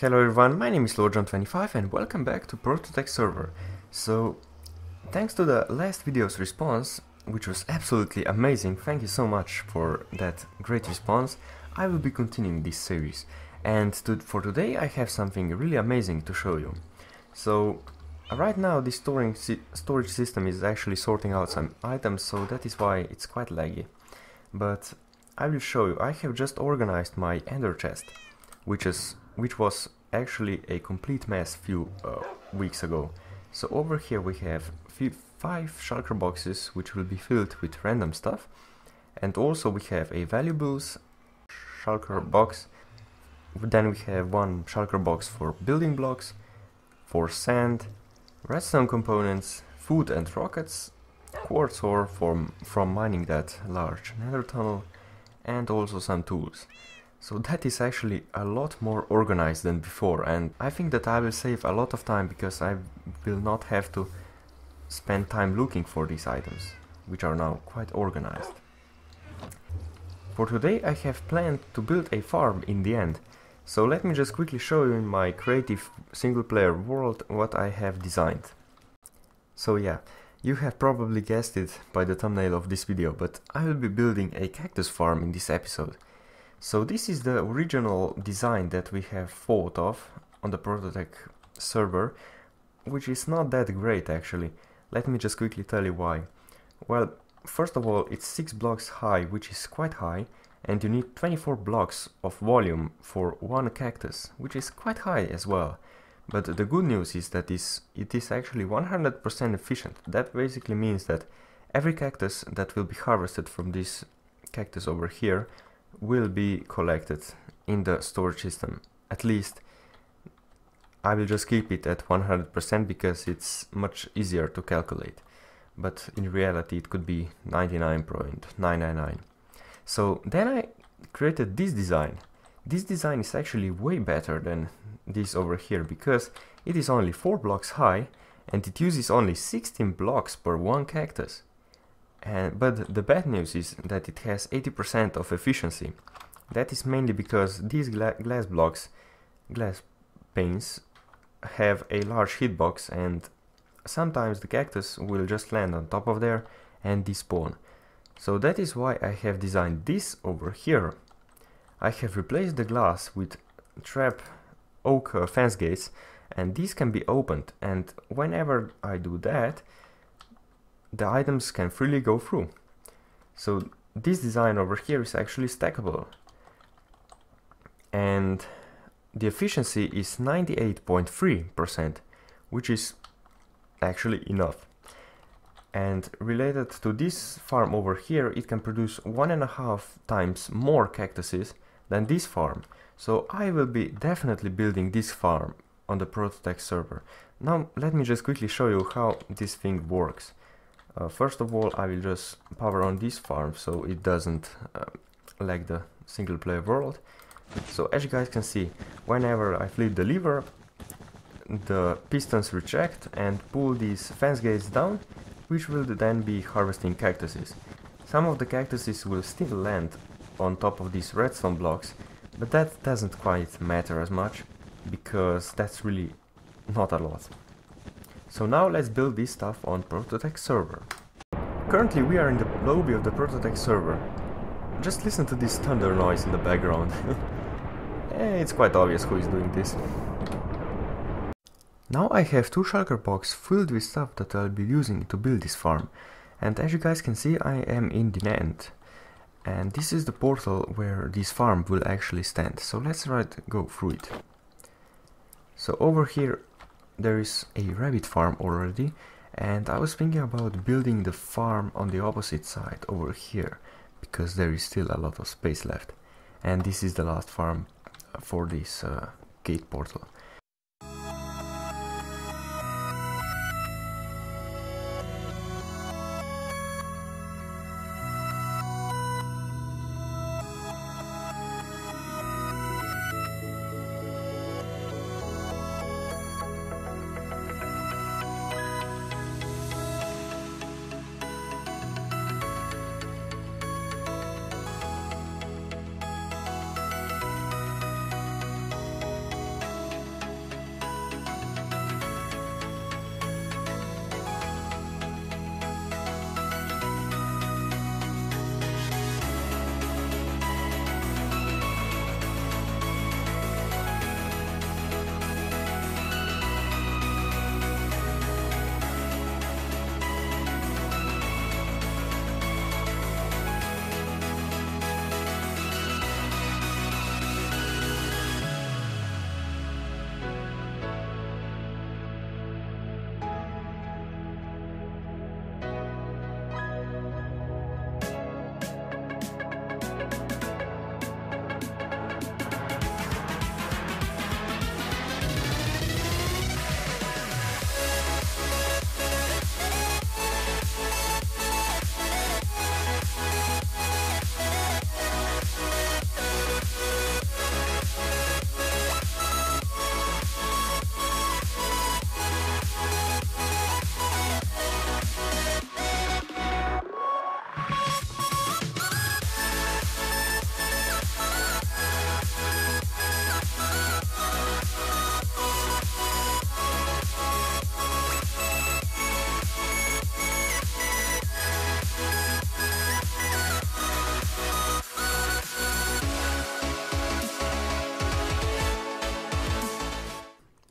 Hello everyone, my name is LordJon25 and welcome back to Prototech server. So, thanks to the last video's response, which was absolutely amazing, thank you so much for that great response, I will be continuing this series. And to, for today I have something really amazing to show you. So, right now this storing si storage system is actually sorting out some items, so that is why it's quite laggy. But I will show you, I have just organized my ender chest, which is which was actually a complete mess few uh, weeks ago. So over here we have five shulker boxes which will be filled with random stuff. And also we have a valuables shulker box. Then we have one shulker box for building blocks for sand redstone components food and rockets quartz ore from, from mining that large nether tunnel and also some tools so that is actually a lot more organized than before and I think that I will save a lot of time because I will not have to spend time looking for these items, which are now quite organized. For today I have planned to build a farm in the end, so let me just quickly show you in my creative single player world what I have designed. So yeah, you have probably guessed it by the thumbnail of this video, but I will be building a cactus farm in this episode. So this is the original design that we have thought of on the Prototech server, which is not that great actually. Let me just quickly tell you why. Well, first of all, it's 6 blocks high, which is quite high, and you need 24 blocks of volume for one cactus, which is quite high as well. But the good news is that it is actually 100% efficient. That basically means that every cactus that will be harvested from this cactus over here will be collected in the storage system. At least I will just keep it at 100% because it's much easier to calculate. But in reality it could be 99.999. So then I created this design. This design is actually way better than this over here because it is only 4 blocks high and it uses only 16 blocks per one cactus. And, but the bad news is that it has 80% of efficiency. That is mainly because these gla glass blocks, glass panes, have a large hitbox and sometimes the cactus will just land on top of there and despawn. So that is why I have designed this over here. I have replaced the glass with trap oak uh, fence gates and these can be opened and whenever I do that the items can freely go through. So this design over here is actually stackable. And the efficiency is 98.3%, which is actually enough. And related to this farm over here, it can produce one and a half times more cactuses than this farm. So I will be definitely building this farm on the Prototech server. Now let me just quickly show you how this thing works. Uh, first of all, I will just power on this farm so it doesn't uh, lag the single player world. So as you guys can see, whenever I flip the lever, the pistons reject and pull these fence gates down, which will then be harvesting cactuses. Some of the cactuses will still land on top of these redstone blocks, but that doesn't quite matter as much, because that's really not a lot. So now let's build this stuff on Prototech server. Currently we are in the lobby of the Prototech server. Just listen to this thunder noise in the background. Eh, it's quite obvious who is doing this. Now I have two shulker boxes filled with stuff that I'll be using to build this farm. And as you guys can see I am in the end. And this is the portal where this farm will actually stand. So let's right go through it. So over here there is a rabbit farm already and I was thinking about building the farm on the opposite side over here because there is still a lot of space left. And this is the last farm for this uh, gate portal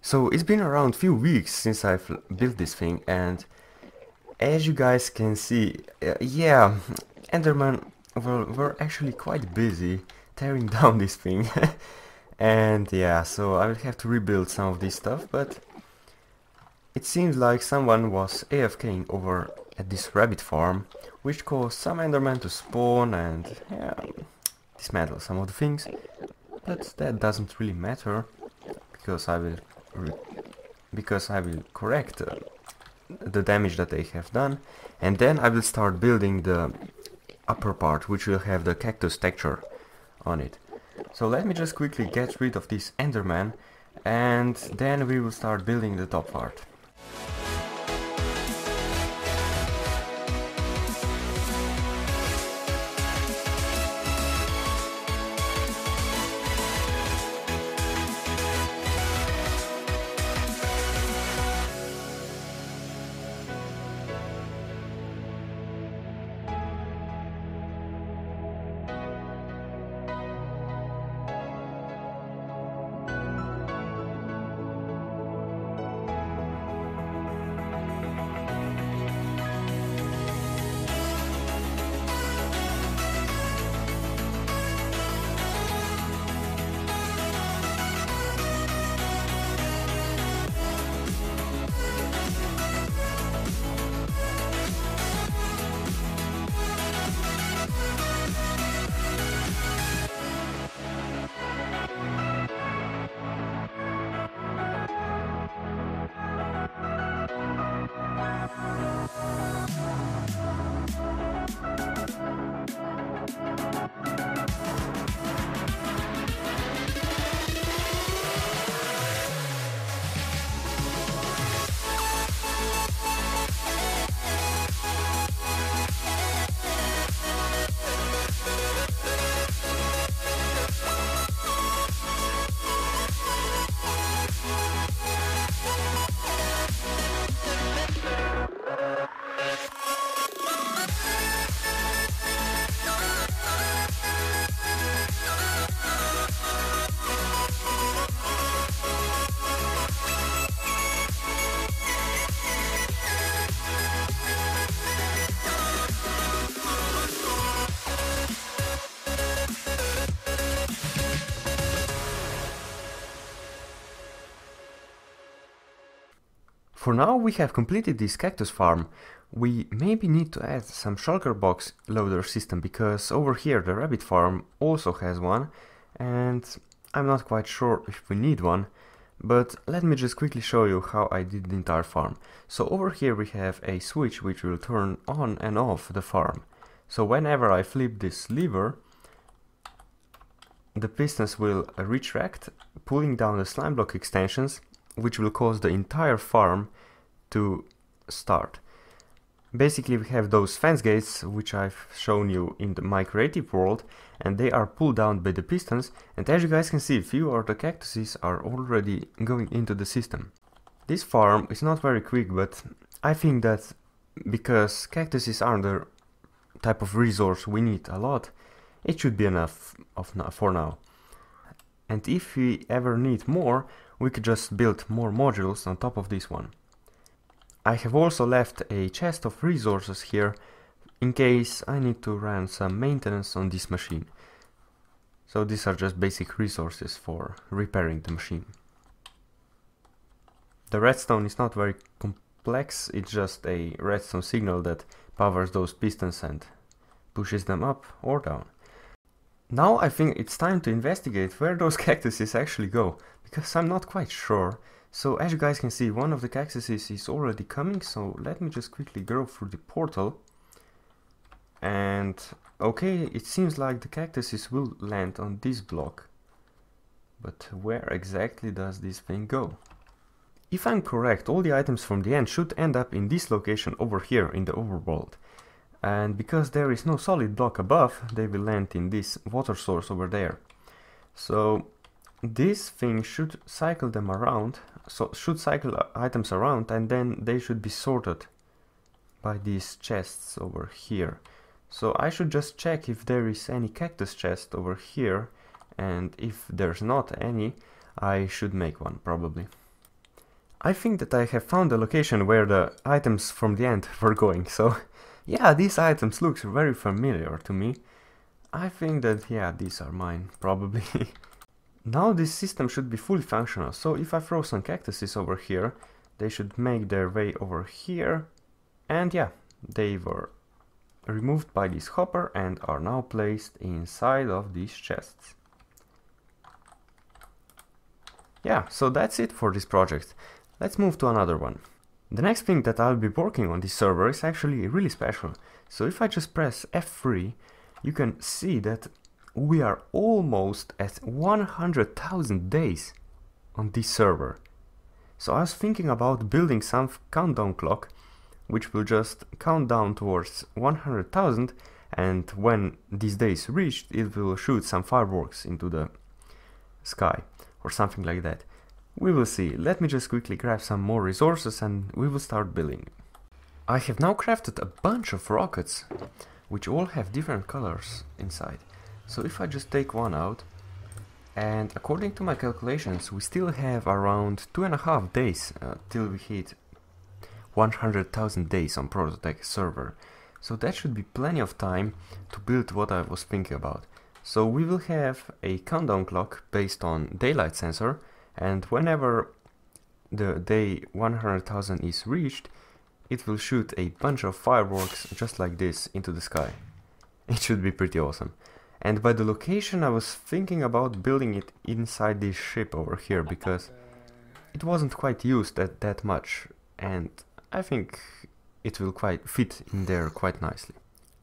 So it's been around few weeks since I've built this thing and as you guys can see, uh, yeah, Enderman were, were actually quite busy tearing down this thing. and yeah, so I will have to rebuild some of this stuff, but it seems like someone was AFKing over at this rabbit farm, which caused some Endermen to spawn and yeah, dismantle some of the things. But that doesn't really matter, because I will because I will correct uh, the damage that they have done, and then I will start building the upper part, which will have the cactus texture on it. So let me just quickly get rid of this Enderman, and then we will start building the top part. For now we have completed this cactus farm. We maybe need to add some shulker box loader system because over here the rabbit farm also has one and I'm not quite sure if we need one but let me just quickly show you how I did the entire farm. So over here we have a switch which will turn on and off the farm. So whenever I flip this lever the pistons will retract, pulling down the slime block extensions which will cause the entire farm to start. Basically we have those fence gates which I've shown you in the my creative world and they are pulled down by the pistons and as you guys can see a few of the cactuses are already going into the system. This farm is not very quick but I think that because cactuses are the type of resource we need a lot it should be enough of for now. And if we ever need more we could just build more modules on top of this one. I have also left a chest of resources here in case I need to run some maintenance on this machine. So these are just basic resources for repairing the machine. The redstone is not very complex, it's just a redstone signal that powers those pistons and pushes them up or down. Now I think it's time to investigate where those cactuses actually go because I'm not quite sure. So as you guys can see, one of the cactuses is already coming, so let me just quickly go through the portal. And okay, it seems like the cactuses will land on this block. But where exactly does this thing go? If I'm correct, all the items from the end should end up in this location over here in the overworld. And because there is no solid block above, they will land in this water source over there. So this thing should cycle them around, so should cycle uh, items around and then they should be sorted by these chests over here. So I should just check if there is any cactus chest over here and if there's not any, I should make one probably. I think that I have found the location where the items from the end were going, so yeah, these items looks very familiar to me. I think that, yeah, these are mine, probably. now this system should be fully functional, so if I throw some cactuses over here, they should make their way over here, and yeah, they were removed by this hopper and are now placed inside of these chests. Yeah, so that's it for this project. Let's move to another one. The next thing that I'll be working on this server is actually really special. So if I just press F3, you can see that we are almost at 100,000 days on this server. So I was thinking about building some countdown clock which will just count down towards 100,000 and when these days reached it will shoot some fireworks into the sky or something like that. We will see. Let me just quickly grab some more resources and we will start building. I have now crafted a bunch of rockets, which all have different colors inside. So if I just take one out, and according to my calculations, we still have around two and a half days uh, till we hit 100,000 days on Prototech server. So that should be plenty of time to build what I was thinking about. So we will have a countdown clock based on daylight sensor and whenever the day 100,000 is reached, it will shoot a bunch of fireworks just like this into the sky. It should be pretty awesome. And by the location I was thinking about building it inside this ship over here because it wasn't quite used that, that much and I think it will quite fit in there quite nicely.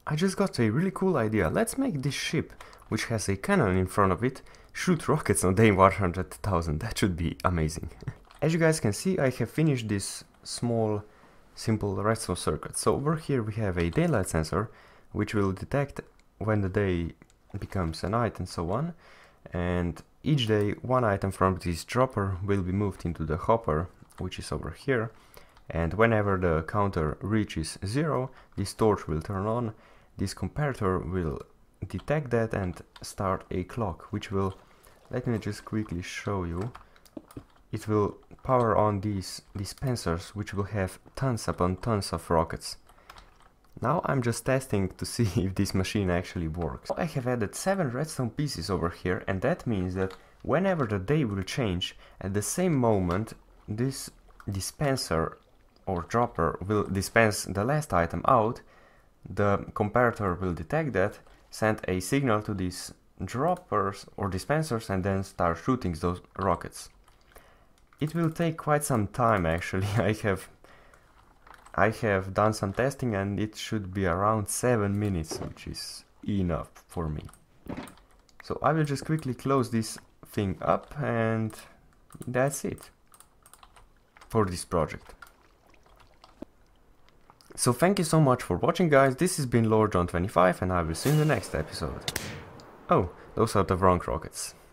I just got a really cool idea. Let's make this ship, which has a cannon in front of it, shoot rockets on day 100,000. That should be amazing. As you guys can see, I have finished this small, simple redstone circuit. So over here we have a daylight sensor, which will detect when the day becomes a night and so on. And each day, one item from this dropper will be moved into the hopper, which is over here. And whenever the counter reaches zero, this torch will turn on. This comparator will detect that and start a clock, which will let me just quickly show you. It will power on these dispensers which will have tons upon tons of rockets. Now I'm just testing to see if this machine actually works. I have added 7 redstone pieces over here and that means that whenever the day will change, at the same moment this dispenser or dropper will dispense the last item out, the comparator will detect that, send a signal to these droppers or dispensers and then start shooting those rockets. It will take quite some time actually. I have I have done some testing and it should be around 7 minutes, which is enough for me. So I will just quickly close this thing up and that's it for this project. So thank you so much for watching guys, this has been Lord Jon 25 and I will see you in the next episode. Oh, those are the wrong rockets.